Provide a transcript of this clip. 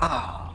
Ah.